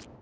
you